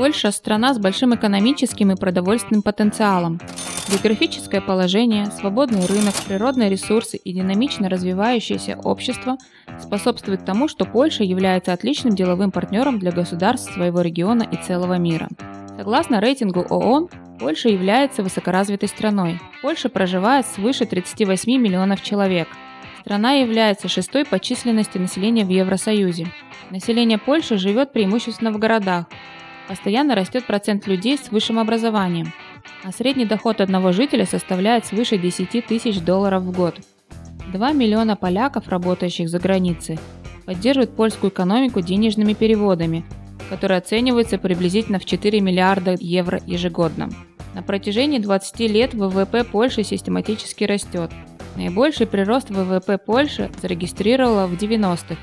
Польша – страна с большим экономическим и продовольственным потенциалом. Географическое положение, свободный рынок, природные ресурсы и динамично развивающееся общество способствуют тому, что Польша является отличным деловым партнером для государств своего региона и целого мира. Согласно рейтингу ООН, Польша является высокоразвитой страной. В Польше проживает свыше 38 миллионов человек. Страна является шестой по численности населения в Евросоюзе. Население Польши живет преимущественно в городах. Постоянно растет процент людей с высшим образованием, а средний доход одного жителя составляет свыше 10 тысяч долларов в год. 2 миллиона поляков, работающих за границей, поддерживают польскую экономику денежными переводами, которые оцениваются приблизительно в 4 миллиарда евро ежегодно. На протяжении 20 лет ВВП Польши систематически растет. Наибольший прирост ВВП Польши зарегистрировала в 90-х,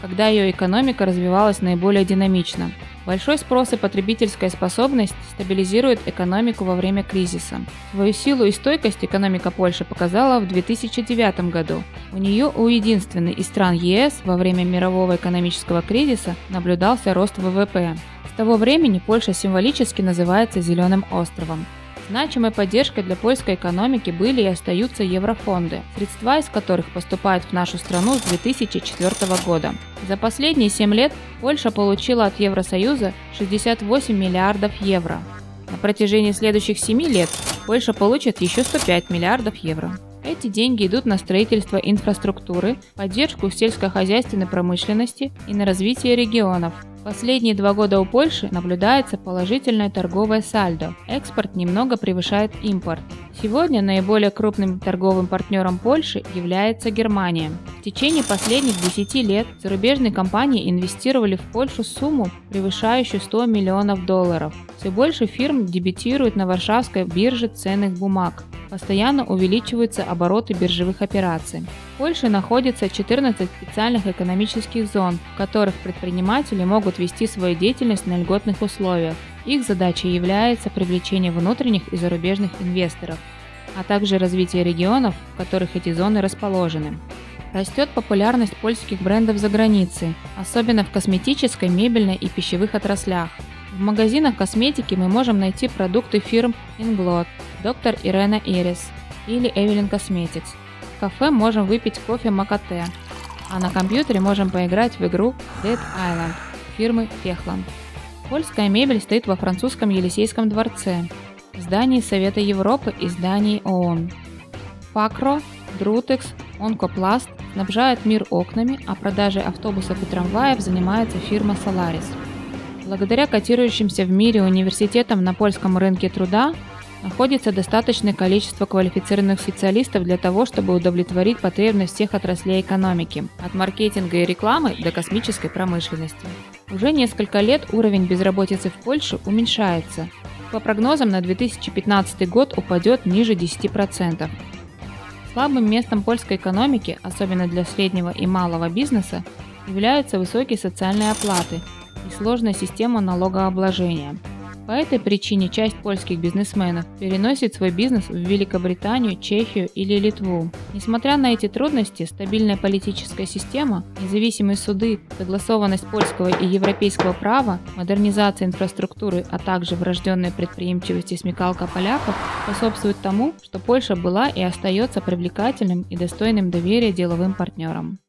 когда ее экономика развивалась наиболее динамично. Большой спрос и потребительская способность стабилизируют экономику во время кризиса. Свою силу и стойкость экономика Польши показала в 2009 году. У нее у единственной из стран ЕС во время мирового экономического кризиса наблюдался рост ВВП. С того времени Польша символически называется «зеленым островом». Значимой поддержкой для польской экономики были и остаются еврофонды, средства из которых поступают в нашу страну с 2004 года. За последние 7 лет Польша получила от Евросоюза 68 миллиардов евро. На протяжении следующих 7 лет Польша получит еще 105 миллиардов евро. Эти деньги идут на строительство инфраструктуры, поддержку сельскохозяйственной промышленности и на развитие регионов, Последние два года у Польши наблюдается положительное торговое сальдо. Экспорт немного превышает импорт. Сегодня наиболее крупным торговым партнером Польши является Германия. В течение последних 10 лет зарубежные компании инвестировали в Польшу сумму, превышающую 100 миллионов долларов. Все больше фирм дебютируют на Варшавской бирже ценных бумаг. Постоянно увеличиваются обороты биржевых операций. В Польше находится 14 специальных экономических зон, в которых предприниматели могут вести свою деятельность на льготных условиях. Их задачей является привлечение внутренних и зарубежных инвесторов, а также развитие регионов, в которых эти зоны расположены. Растет популярность польских брендов за границей, особенно в косметической, мебельной и пищевых отраслях. В магазинах косметики мы можем найти продукты фирм Inglot, Доктор Ирена Эрис или Evelyn Cosmetics. В кафе можем выпить кофе Макате, а на компьютере можем поиграть в игру Dead Island фирмы Техланд. Польская мебель стоит во французском Елисейском дворце, в здании Совета Европы и здании ООН. Факро, Друтекс, Онкопласт снабжают мир окнами, а продажей автобусов и трамваев занимается фирма Solaris. Благодаря котирующимся в мире университетам на польском рынке труда находится достаточное количество квалифицированных специалистов для того, чтобы удовлетворить потребность всех отраслей экономики, от маркетинга и рекламы до космической промышленности. Уже несколько лет уровень безработицы в Польше уменьшается. По прогнозам на 2015 год упадет ниже 10%. Слабым местом польской экономики, особенно для среднего и малого бизнеса, являются высокие социальные оплаты – и сложная система налогообложения. По этой причине часть польских бизнесменов переносит свой бизнес в Великобританию, Чехию или Литву. Несмотря на эти трудности, стабильная политическая система, независимые суды, согласованность польского и европейского права, модернизация инфраструктуры, а также врожденная предприимчивость и смекалка поляков способствуют тому, что Польша была и остается привлекательным и достойным доверия деловым партнером.